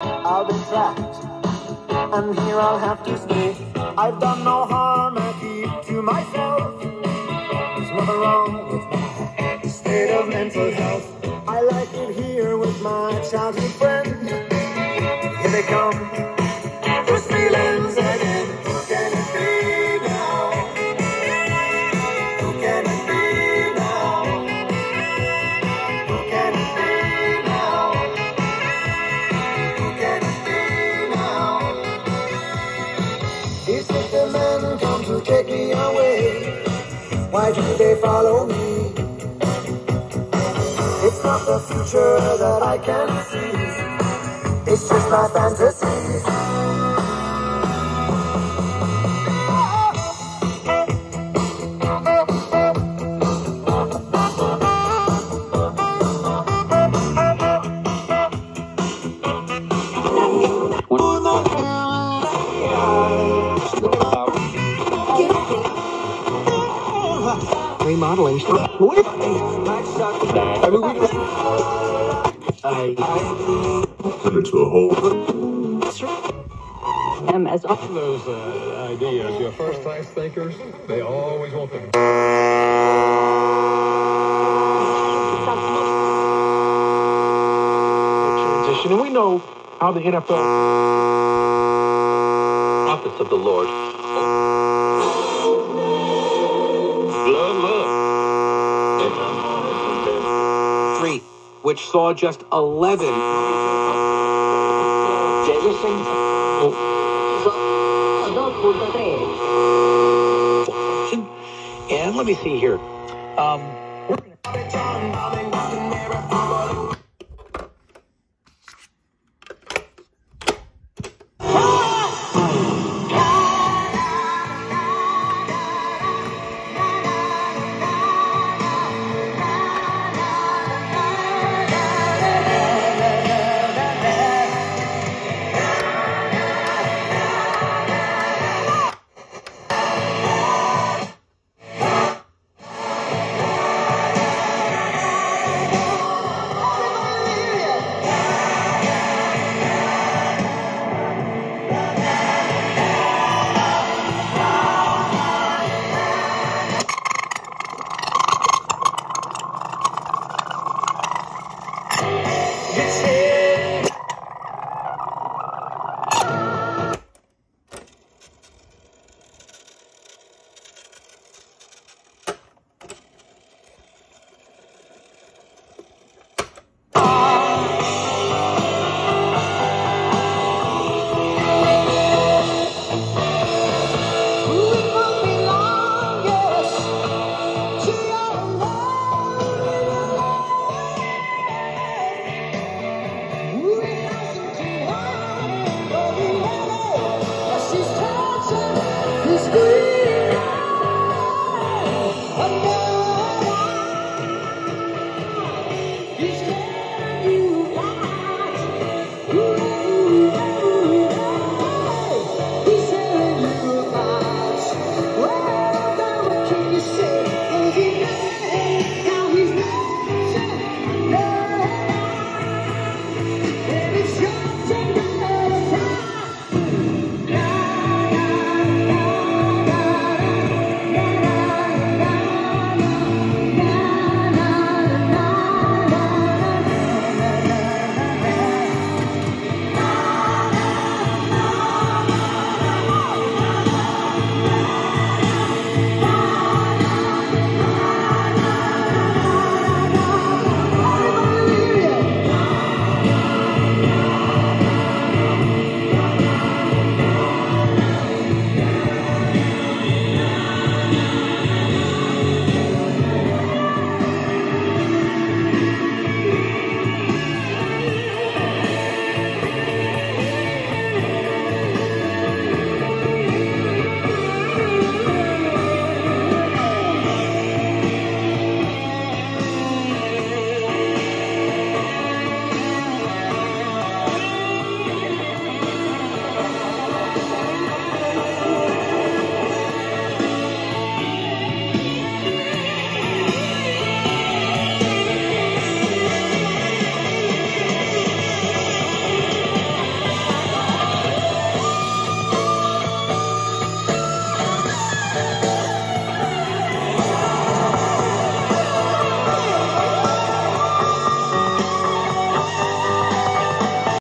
I'll be trapped, and here I'll have to stay. I've done no harm, I keep to myself. There's nothing wrong with my state of mental health. I like it here with my childhood friend. Here they come, take me away. Why do they follow me? It's not the future that I can see. It's just my fantasies. Remodeling. What? I mean, we I into a hole. them as those uh, ideas. Your first class thinkers, they always want the transition. And we know how the NFL prophets of the Lord. which saw just 11. And let me see here. Um,